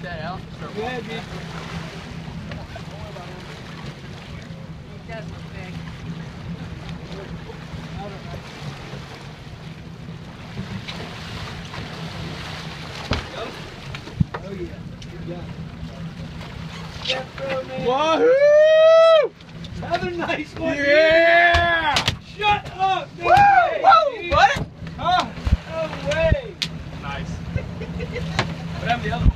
Go ahead, B. start yeah. Good oh, job. Yeah, bro, man. Wahoo! Another nice one. Yeah! Here. Shut up. No Woo! way, Woo! dude. What? Huh? no way. Nice. What happened to the other one?